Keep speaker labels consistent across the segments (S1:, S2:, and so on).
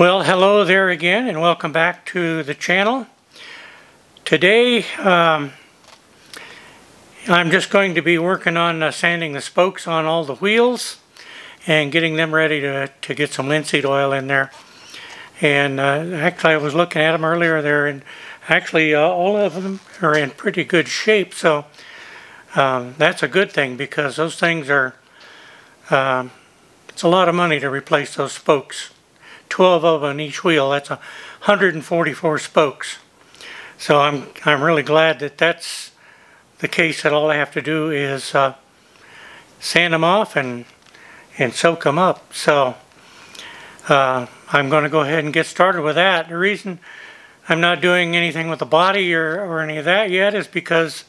S1: Well, hello there again and welcome back to the channel. Today, um, I'm just going to be working on uh, sanding the spokes on all the wheels and getting them ready to, to get some linseed oil in there. And uh, actually, I was looking at them earlier there, and actually, uh, all of them are in pretty good shape. So um, that's a good thing because those things are, um, it's a lot of money to replace those spokes. 12 of them on each wheel. That's 144 spokes. So I'm, I'm really glad that that's the case that all I have to do is uh, sand them off and, and soak them up. So uh, I'm going to go ahead and get started with that. The reason I'm not doing anything with the body or, or any of that yet is because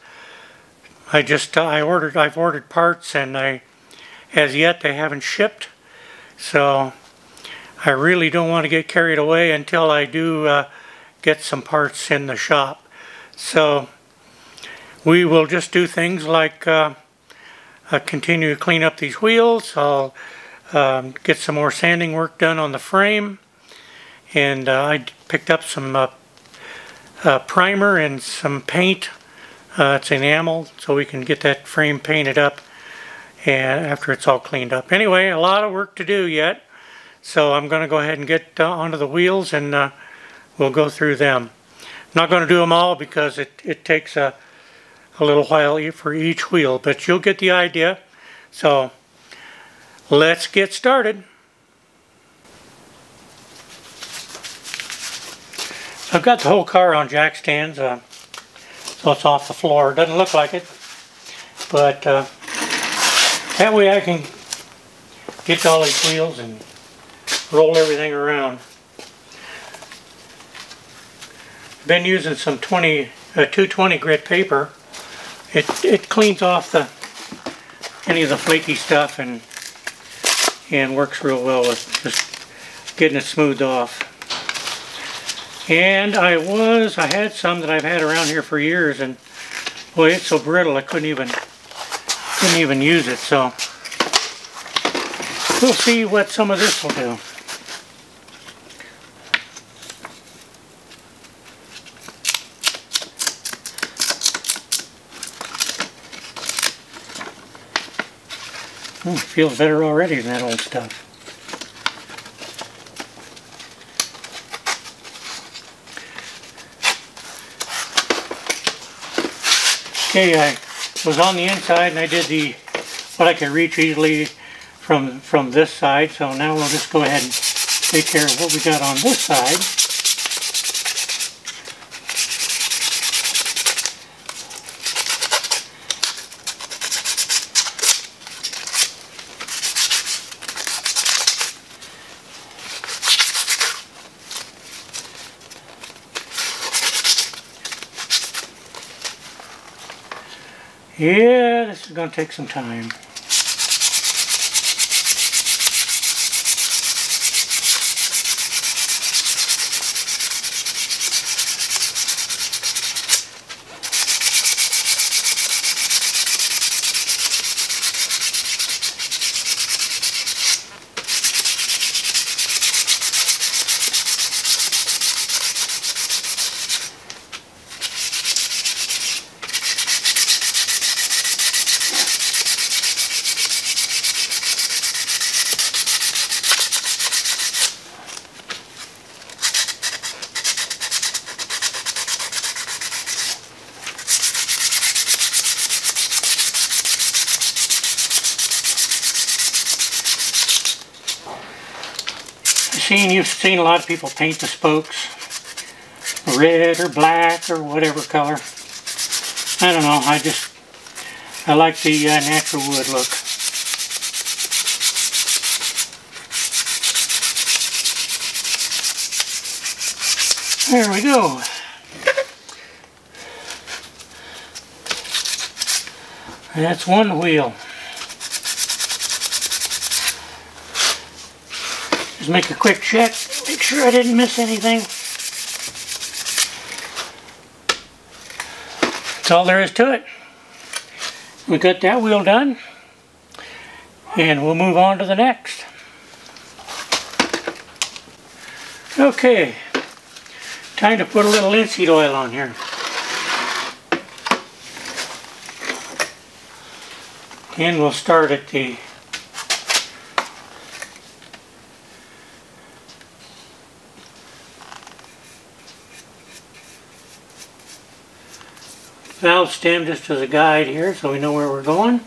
S1: I just uh, I ordered I've ordered parts and I as yet they haven't shipped so I really don't want to get carried away until I do uh, get some parts in the shop. So we will just do things like uh, uh, continue to clean up these wheels. I'll um, get some more sanding work done on the frame. And uh, I picked up some uh, uh, primer and some paint. it's enamel, so we can get that frame painted up and after it's all cleaned up. Anyway, a lot of work to do yet. So I'm going to go ahead and get uh, onto the wheels and uh, we'll go through them. I'm not going to do them all because it, it takes a, a little while for each wheel, but you'll get the idea. So let's get started. I've got the whole car on jack stands, uh, so it's off the floor. It doesn't look like it, but uh, that way I can get to all these wheels and roll everything around. Been using some 20, uh, 220 grit paper. It, it cleans off the any of the flaky stuff and and works real well with just getting it smoothed off. And I was, I had some that I've had around here for years and boy it's so brittle I couldn't even couldn't even use it so we'll see what some of this will do. Oh, feels better already than that old stuff. Okay, I was on the inside and I did the what I could reach easily from from this side. So now we'll just go ahead and take care of what we got on this side. Yeah, this is going to take some time. Seen, you've seen a lot of people paint the spokes red or black or whatever color. I don't know, I just, I like the uh, natural wood look. There we go. That's one wheel. Just make a quick check, make sure I didn't miss anything. That's all there is to it. We got that wheel done. And we'll move on to the next. Okay, time to put a little linseed oil on here. And we'll start at the valve stem just as a guide here so we know where we're going.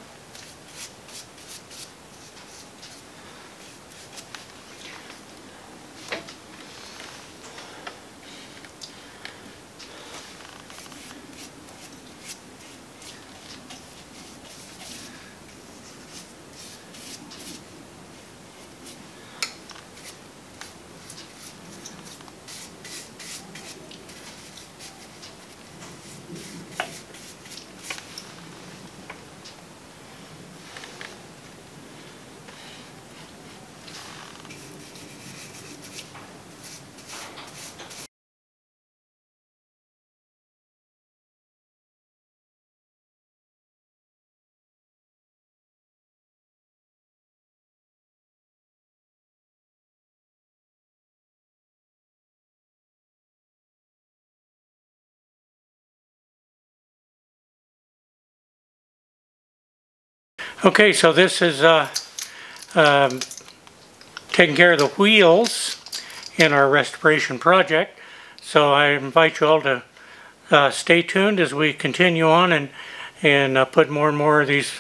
S1: Okay, so this is uh, um, taking care of the wheels in our restoration project. So I invite you all to uh, stay tuned as we continue on and, and uh, put more and more of these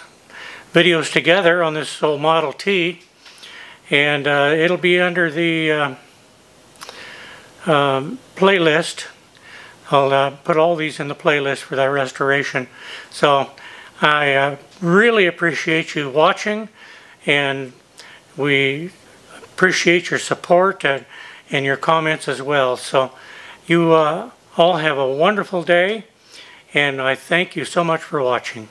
S1: videos together on this old Model T. And uh, it'll be under the uh, um, playlist. I'll uh, put all these in the playlist for that restoration. So I uh, really appreciate you watching and we appreciate your support and, and your comments as well. So you uh, all have a wonderful day and I thank you so much for watching.